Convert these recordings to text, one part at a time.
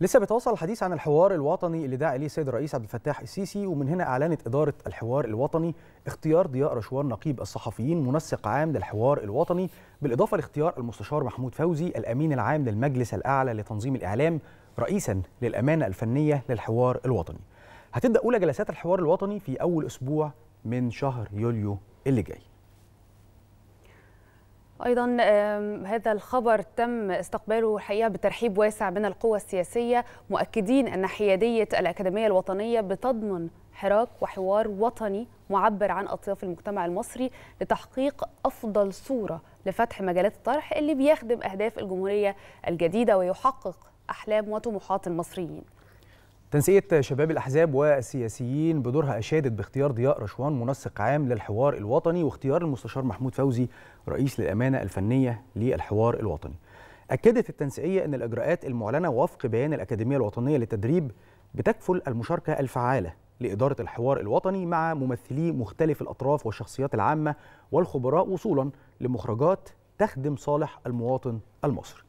لسه بيتواصل الحديث عن الحوار الوطني اللي دعا اليه السيد الرئيس عبد الفتاح السيسي ومن هنا إعلنت إدارة الحوار الوطني اختيار ضياء رشوان نقيب الصحفيين منسق عام للحوار الوطني بالإضافة لاختيار المستشار محمود فوزي الأمين العام للمجلس الأعلى لتنظيم الإعلام رئيسا للأمانة الفنية للحوار الوطني. هتبدأ أولى جلسات الحوار الوطني في أول أسبوع من شهر يوليو اللي جاي. أيضا هذا الخبر تم استقباله الحقيقة بترحيب واسع من القوى السياسية مؤكدين أن حيادية الأكاديمية الوطنية بتضمن حراك وحوار وطني معبر عن أطياف المجتمع المصري لتحقيق أفضل صورة لفتح مجالات الطرح اللي بيخدم أهداف الجمهورية الجديدة ويحقق أحلام وطموحات المصريين. تنسيق شباب الأحزاب والسياسيين بدورها أشادت باختيار ضياء رشوان منسق عام للحوار الوطني واختيار المستشار محمود فوزي رئيس للأمانة الفنية للحوار الوطني. أكدت التنسيقية أن الإجراءات المعلنة وفق بيان الأكاديمية الوطنية للتدريب بتكفل المشاركة الفعالة لإدارة الحوار الوطني مع ممثلي مختلف الأطراف والشخصيات العامة والخبراء وصولا لمخرجات تخدم صالح المواطن المصري.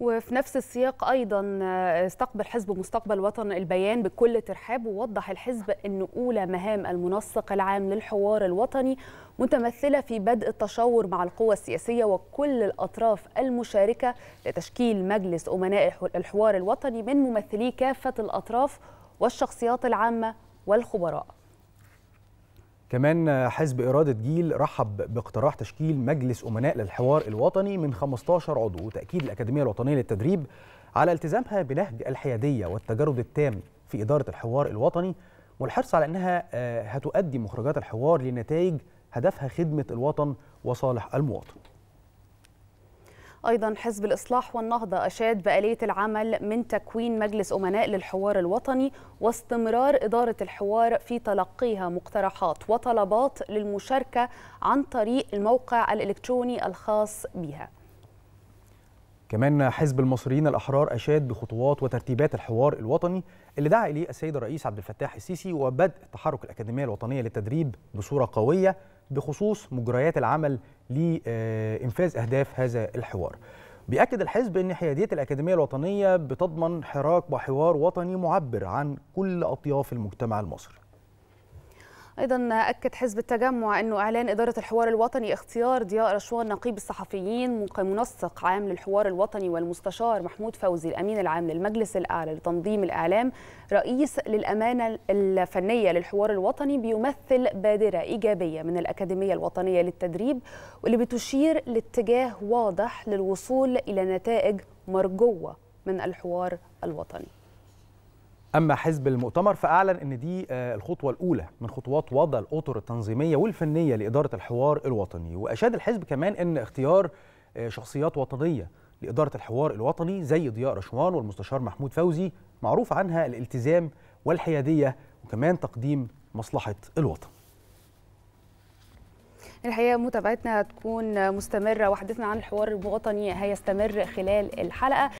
وفي نفس السياق أيضا استقبل حزب مستقبل وطن البيان بكل ترحاب ووضح الحزب إن أولى مهام المنسق العام للحوار الوطني متمثلة في بدء التشاور مع القوى السياسية وكل الأطراف المشاركة لتشكيل مجلس أمناء الحوار الوطني من ممثلي كافة الأطراف والشخصيات العامة والخبراء. كمان حزب إرادة جيل رحب باقتراح تشكيل مجلس أمناء للحوار الوطني من 15 عضو وتأكيد الأكاديمية الوطنية للتدريب على التزامها بنهج الحيادية والتجرد التام في إدارة الحوار الوطني والحرص على أنها هتؤدي مخرجات الحوار لنتائج هدفها خدمة الوطن وصالح المواطن. أيضا حزب الإصلاح والنهضة أشاد بآلية العمل من تكوين مجلس أمناء للحوار الوطني واستمرار إدارة الحوار في تلقيها مقترحات وطلبات للمشاركة عن طريق الموقع الإلكتروني الخاص بها. كمان حزب المصريين الأحرار أشاد بخطوات وترتيبات الحوار الوطني اللي دعا إليه السيد الرئيس عبد الفتاح السيسي وبدء تحرك الأكاديمية الوطنية للتدريب بصورة قوية بخصوص مجريات العمل لإنفاذ أهداف هذا الحوار. بيأكد الحزب أن حيادية الأكاديمية الوطنية بتضمن حراك وحوار وطني معبر عن كل أطياف المجتمع المصري. أيضا أكد حزب التجمع أنه إعلان إدارة الحوار الوطني اختيار ضياء رشوان نقيب الصحفيين كمنسق عام للحوار الوطني والمستشار محمود فوزي الأمين العام للمجلس الأعلى لتنظيم الإعلام. رئيس للأمانة الفنية للحوار الوطني بيمثل بادرة إيجابية من الأكاديمية الوطنية للتدريب واللي بتشير لاتجاه واضح للوصول إلى نتائج مرجوة من الحوار الوطني. أما حزب المؤتمر فأعلن إن دي الخطوة الأولى من خطوات وضع الأطر التنظيمية والفنية لإدارة الحوار الوطني. وأشاد الحزب كمان إن اختيار شخصيات وطنية لإدارة الحوار الوطني زي ضياء رشوان والمستشار محمود فوزي معروف عنها الالتزام والحيادية وكمان تقديم مصلحة الوطن. الحقيقة متابعتنا هتكون مستمرة وحديثنا عن الحوار الوطني هيستمر خلال الحلقة.